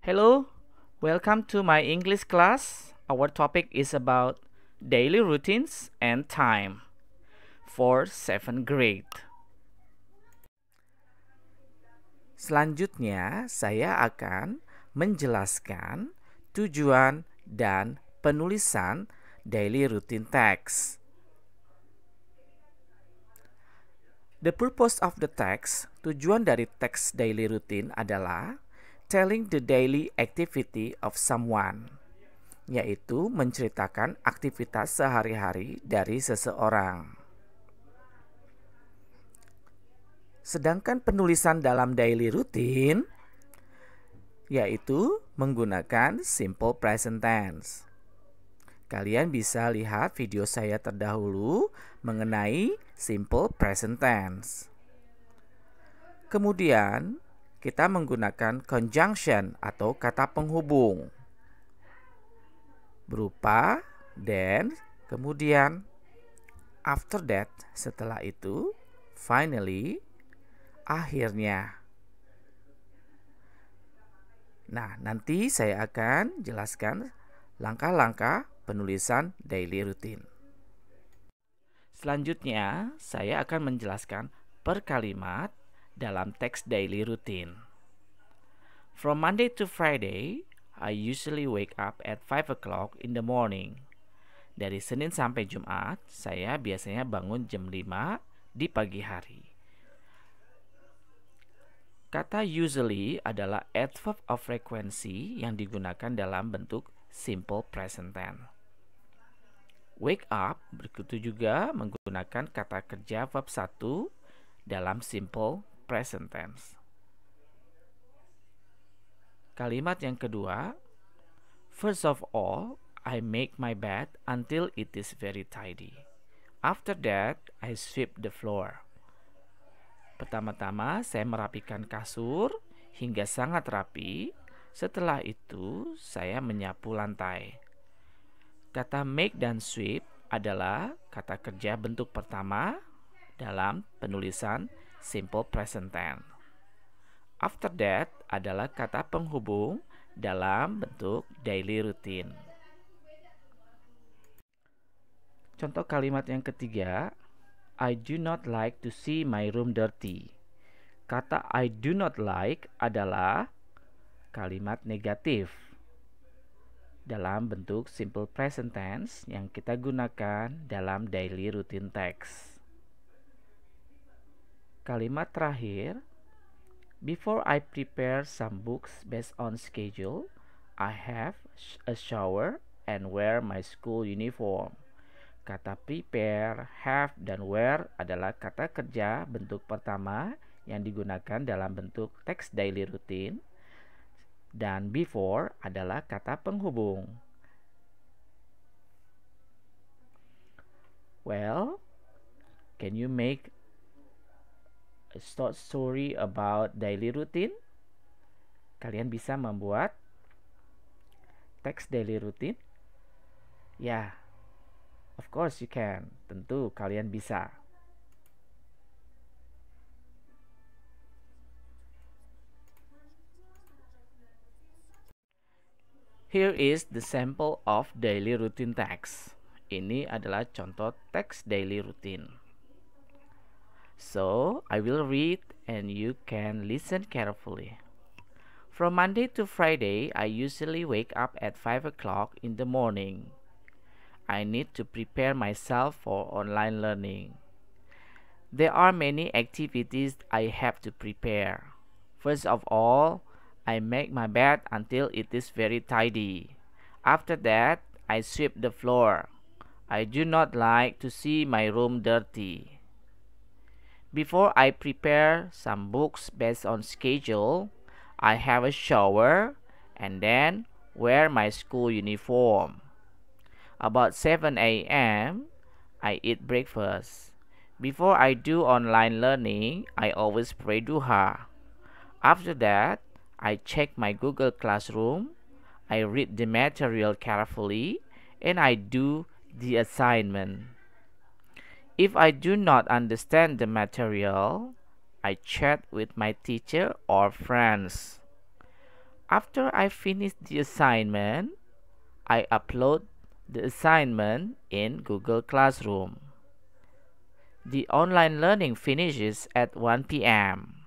Hello, welcome to my English class. Our topic is about daily routines and time for 7th grade. Selanjutnya, saya akan menjelaskan tujuan dan penulisan daily routine text. The purpose of the text, tujuan dari teks daily routine adalah telling the daily activity of someone, yaitu menceritakan aktivitas sehari-hari dari seseorang. Sedangkan penulisan dalam daily routine yaitu menggunakan simple present tense. Kalian bisa lihat video saya terdahulu mengenai simple present tense. Kemudian, kita menggunakan conjunction atau kata penghubung berupa then, kemudian after that, setelah itu, finally, akhirnya. Nah, nanti saya akan jelaskan langkah-langkah penulisan daily routine. Selanjutnya, saya akan menjelaskan per kalimat dalam teks daily routine. From Monday to Friday, I usually wake up at 5 o'clock in the morning. Dari Senin sampai Jumat, saya biasanya bangun jam 5 di pagi hari. Kata usually adalah adverb of frequency yang digunakan dalam bentuk simple present tense. Wake up berikut juga menggunakan kata kerja verb 1 dalam simple present tense. Kalimat yang kedua, First of all, I make my bed until it is very tidy. After that, I sweep the floor. Pertama-tama saya merapikan kasur hingga sangat rapi. Setelah itu saya menyapu lantai. Kata make dan sweep adalah kata kerja bentuk pertama dalam penulisan simple present tense. After that adalah kata penghubung dalam bentuk daily routine. Contoh kalimat yang ketiga, I do not like to see my room dirty. Kata I do not like adalah kalimat negatif dalam bentuk simple present tense yang kita gunakan dalam daily routine text. Kalimat terakhir, before I prepare some books based on schedule, I have a shower and wear my school uniform. Kata prepare, have, dan wear adalah kata kerja bentuk pertama yang digunakan dalam bentuk teks daily routine dan before adalah kata penghubung. Well, can you make short story about daily routine? Kalian bisa membuat teks daily routine? Ya, Of course you can. Tentu kalian bisa. Here is the sample of daily routine text. Ini adalah contoh teks daily routine. So, I will read and you can listen carefully. From Monday to Friday, I usually wake up at 5 o'clock in the morning. I need to prepare myself for online learning. There are many activities I have to prepare. First of all, I make my bed until it is very tidy. After that, I sweep the floor. I do not like to see my room dirty. Before I prepare some books based on schedule, I have a shower and then wear my school uniform. About 7 a.m., I eat breakfast. Before I do online learning, I always pray duha. After that, I check my Google Classroom. I read the material carefully and I do the assignment. If I do not understand the material, I chat with my teacher or friends. After I finish the assignment, I upload the assignment in Google Classroom. The online learning finishes at 1 p.m.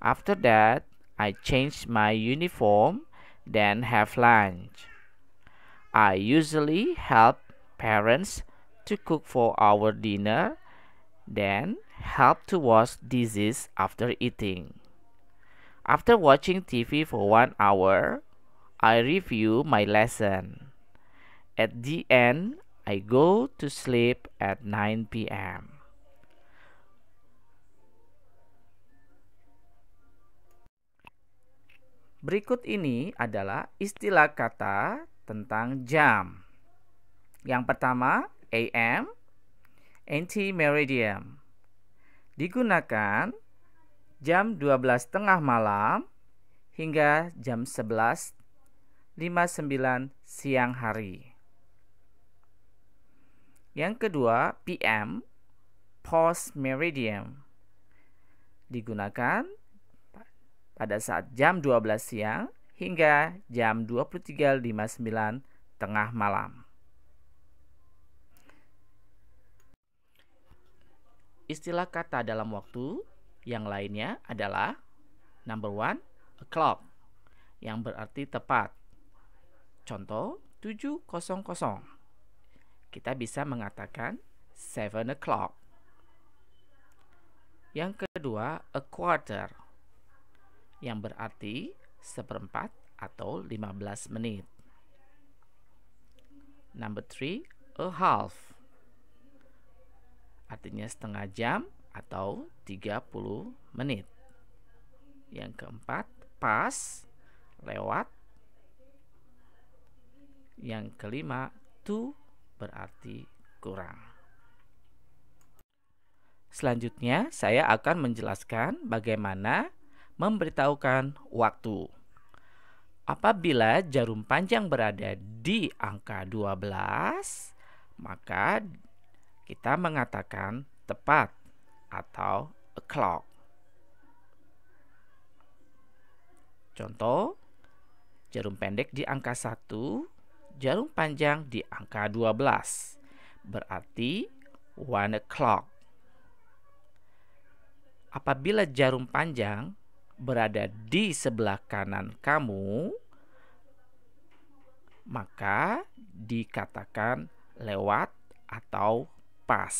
After that, I change my uniform, then have lunch. I usually help parents to cook for our dinner, then help to wash dishes after eating. After watching TV for one hour, I review my lesson. At the end, I go to sleep at 9 p.m. Berikut ini adalah istilah kata tentang jam. Yang pertama, AM, anti-meridian. Digunakan jam 12 tengah malam hingga jam 11.59 siang hari. Yang kedua, PM, post meridian. Digunakan pada saat jam 12 siang hingga jam 23.59 tengah malam. Istilah kata dalam waktu yang lainnya adalah number one, o'clock yang berarti tepat. Contoh 7.00. Kita bisa mengatakan seven o'clock. Yang kedua, a quarter yang berarti seperempat atau 15 menit. Number three, a half. Artinya setengah jam atau 30 menit. Yang keempat, pas, lewat. Yang kelima, to berarti kurang. Selanjutnya, saya akan menjelaskan bagaimana memberitahukan waktu. Apabila jarum panjang berada di angka 12, maka kita mengatakan tepat atau o'clock. Contoh, jarum pendek di angka 1, jarum panjang di angka 12. Berarti one o'clock. Apabila jarum panjang berada di sebelah kanan kamu, maka dikatakan lewat atau pas.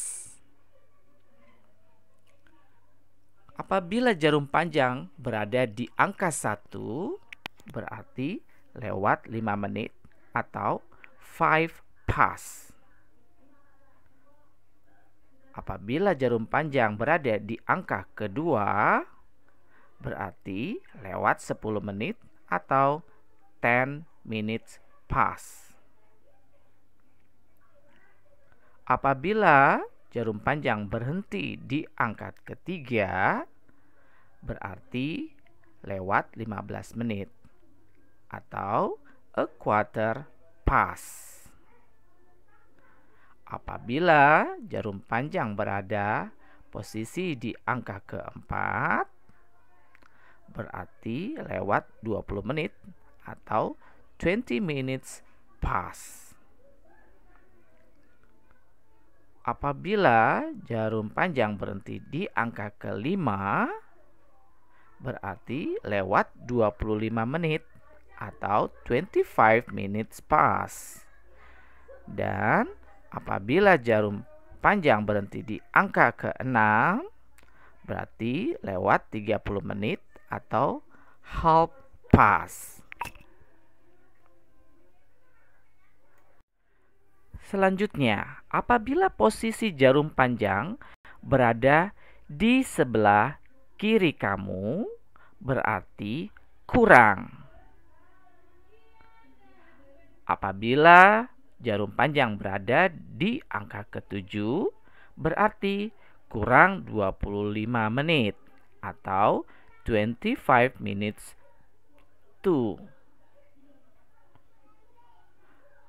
Apabila jarum panjang berada di angka 1, berarti lewat 5 menit atau 5 pass. Apabila jarum panjang berada di angka kedua, berarti lewat 10 menit atau 10 minutes pass. Apabila jarum panjang berhenti di angka ketiga, berarti lewat 15 menit atau a quarter past. Apabila jarum panjang berada posisi di angka keempat, berarti lewat 20 menit atau 20 minutes past. Apabila jarum panjang berhenti di angka kelima, berarti lewat 25 menit atau 25 minutes pass. Dan apabila jarum panjang berhenti di angka ke-6, berarti lewat 30 menit atau half pass. Selanjutnya, apabila posisi jarum panjang berada di sebelah kiri kamu, berarti kurang. Apabila jarum panjang berada di angka ketujuh, berarti kurang 25 menit atau 25 minutes to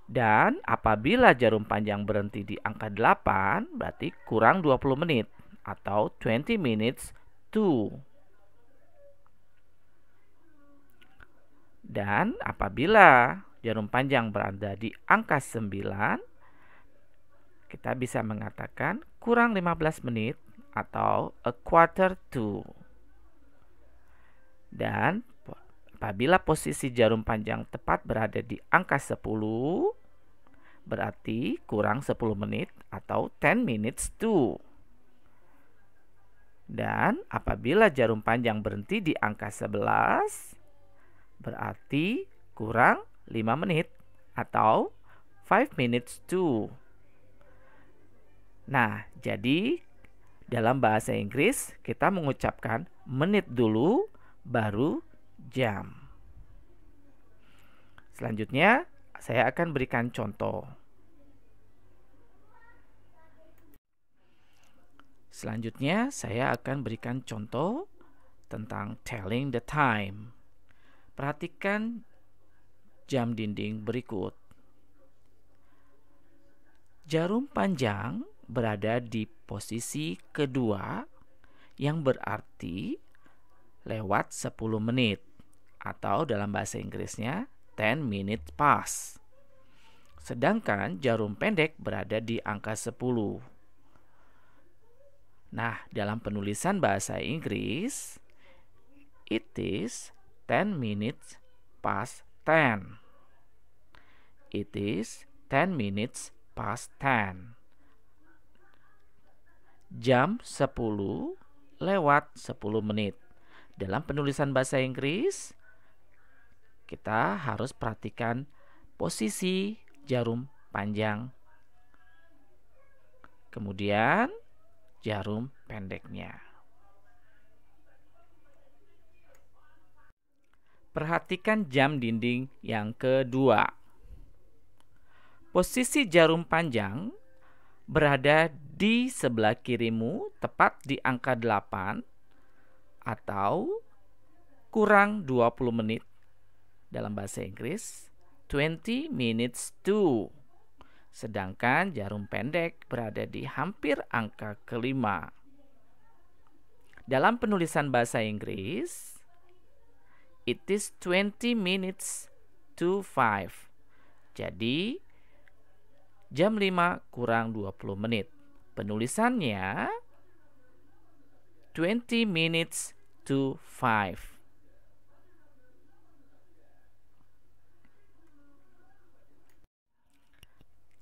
Dan apabila jarum panjang berhenti di angka 8, berarti kurang 20 menit atau 20 minutes to. Dan apabila jarum panjang berada di angka 9, kita bisa mengatakan kurang 15 menit atau a quarter to. Dan apabila posisi jarum panjang tepat berada di angka 10, berarti kurang 10 menit atau 10 minutes to. Dan apabila jarum panjang berhenti di angka 11, berarti kurang 5 menit atau 5 minutes to. Nah, jadi dalam bahasa Inggris kita mengucapkan menit dulu baru jam. Selanjutnya, saya akan berikan contoh. Selanjutnya, saya akan berikan contoh tentang telling the time. Perhatikan jam dinding berikut. Jarum panjang berada di posisi kedua yang berarti lewat 10 menit atau dalam bahasa Inggrisnya 10 minutes pass. Sedangkan jarum pendek berada di angka 10. Nah, dalam penulisan bahasa Inggris, it is 10 minutes past 10. It is 10 minutes past 10. Jam 10 lewat 10 menit. Dalam penulisan bahasa Inggris, kita harus perhatikan posisi jarum panjang. Kemudian jarum pendeknya. Perhatikan jam dinding yang kedua. Posisi jarum panjang berada di sebelah kirimu tepat di angka 8 atau kurang 20 menit dalam bahasa Inggris 20 minutes to. Sedangkan jarum pendek berada di hampir angka kelima. Dalam penulisan bahasa Inggris, It is 20 minutes to 5. Jadi jam 5 kurang 20 menit. Penulisannya 20 minutes to 5.